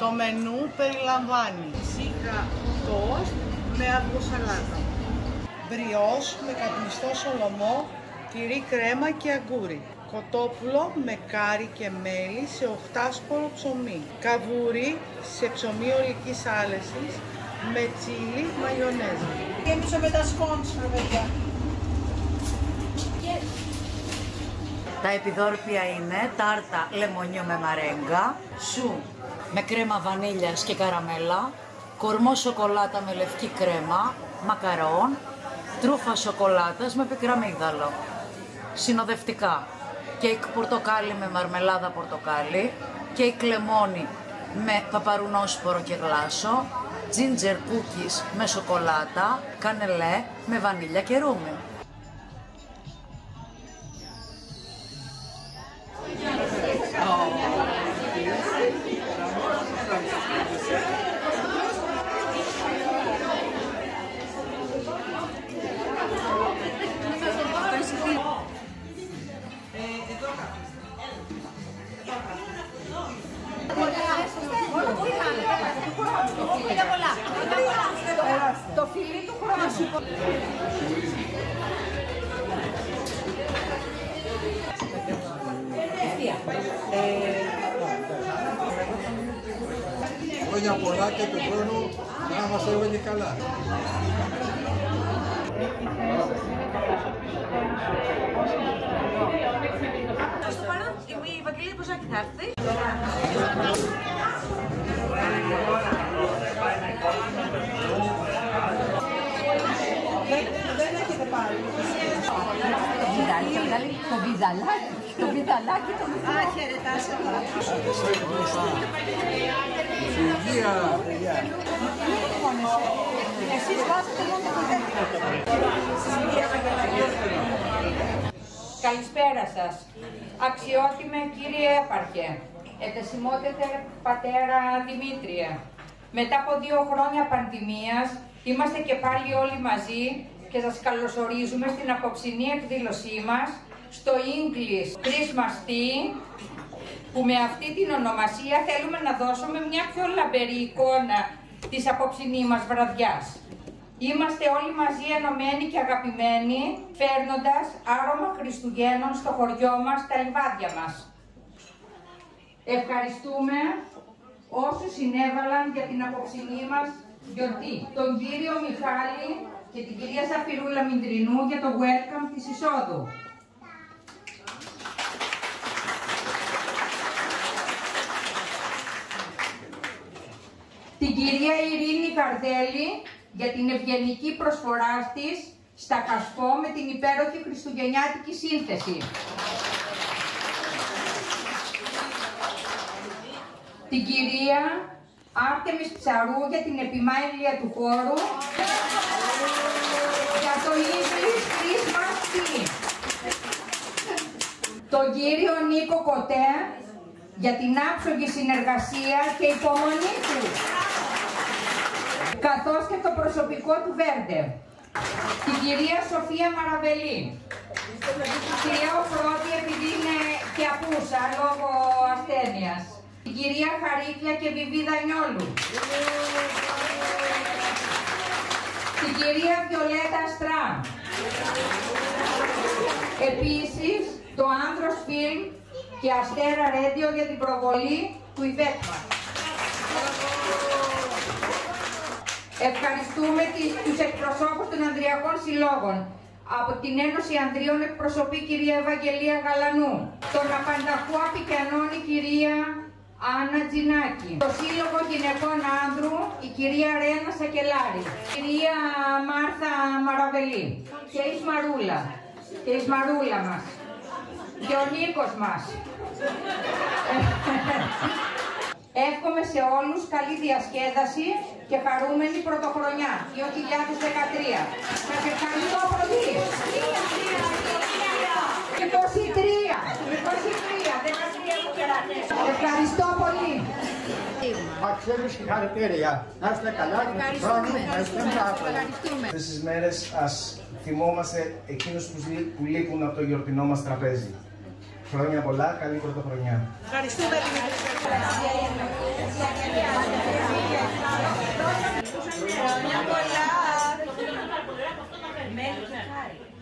Το μενού περιλαμβάνει σίκα τόστ με αυγοσαλάτα, μπριός με καπνιστό σολομό, τυρί κρέμα και αγκούρι, κοτόπουλο με κάρι και μέλι σε οχτάσπορο ψωμί, καβούρι σε ψωμί ολικής άλεσης με τσίλι μαγιονέζα. Γέμισε με τα σκόντς, ρε παιδιά. Τα επιδόρπια είναι τάρτα λεμονιού με μαρέγκα, σου με κρέμα βανίλιας και καραμέλα, κορμό σοκολάτα με λευκή κρέμα, μακαρόν, τρούφα σοκολάτας με πικραμύγδαλο. Συνοδευτικά, κέικ πορτοκάλι με μαρμελάδα πορτοκάλι, κέικ λεμόνι με παπαρουνόσπορο και γλάσο, ginger cookies με σοκολάτα, canelé με βανίλια και ρούμι. Χρόνια πολλά και του χρόνου να είμαστε όλοι καλά. Στο παρόν, η Βαγγελία Ποζάκη θα έρθει. Το βιδαλάκι, το βιδαλάκι το Α, χαιρετάσατε. Υγεία, παιδιά. Εσείς βάζετε μόνο το Καλησπέρα σας. Αξιότιμε κύριε έπαρχε, ετεσιμότετε πατέρα Δημήτρια. Μετά από δύο χρόνια πανδημίας, είμαστε και πάλι όλοι μαζί και σας καλωσορίζουμε στην απόψινή εκδήλωσή μας στο English Christmas Tea, που με αυτή την ονομασία θέλουμε να δώσουμε μια πιο λαμπερή εικόνα της απόψινή μας βραδιάς. Είμαστε όλοι μαζί ενωμένοι και αγαπημένοι, φέρνοντας άρωμα Χριστουγέννων στο χωριό μας, τα λιβάδια μας. Ευχαριστούμε όσους συνέβαλαν για την απόψινή μας γιορτή. Τον κύριο Μιχάλη και την κυρία Σαφυρούλα Μιντρινού για το welcome της εισόδου. Την κυρία Ειρήνη Καρδέλη για την ευγενική προσφορά της στα Κασπό με την υπέροχη χριστουγεννιάτικη σύνθεση. Την κυρία Άρτεμις Ψαρού για την επιμέλεια του χώρου για το English Christmas Tea. Τον κύριο Νίκο Κοτέ για την άψογη συνεργασία και υπομονή του καθώς και το προσωπικό του Βέρντε. Την κυρία Σοφία Μαραβελή. Την κυρία Οφρότη επειδή είναι και απούσα λόγω ασθένειας. Την κυρία Χαρίκλια και Βιβί Δανιόλου. Την κυρία Βιολέτα Στρά. Επίσης, το Άνδρος Φιλμ και Αστέρα Ρέντιο για την προβολή του Ιβέτ μας. Ευχαριστούμε τις, τους εκπροσώπους των Ανδριακών Συλλόγων. Από την Ένωση Ανδρίων εκπροσωπεί η κυρία Ευαγγελία Γαλανού. Τον Απανταχού Απικιανών η κυρία Άννα Τζινάκη. Το Σύλλογο Γυναικών Άνδρου η κυρία Ρένα Σακελάρη. Η κυρία Μάρθα Μαραβελή. Και η Σμαρούλα. Και η Σμαρούλα μας. Και ο Νίκος μας. Εύχομαι σε όλους καλή διασκέδαση και χαρούμενη πρωτοχρονιά 2013. Σας ευχαριστώ πολύ. ξέρεις συγχαρητήρια. Να είστε καλά και του χρόνου να είστε μπράβο. Αυτές τις μέρες ας θυμόμαστε εκείνους που λείπουν από το γιορτινό μας τραπέζι. Χρόνια πολλά, καλή πρωτοχρονιά. Ευχαριστούμε Χρόνια πολλά. Μέχρι χάρη.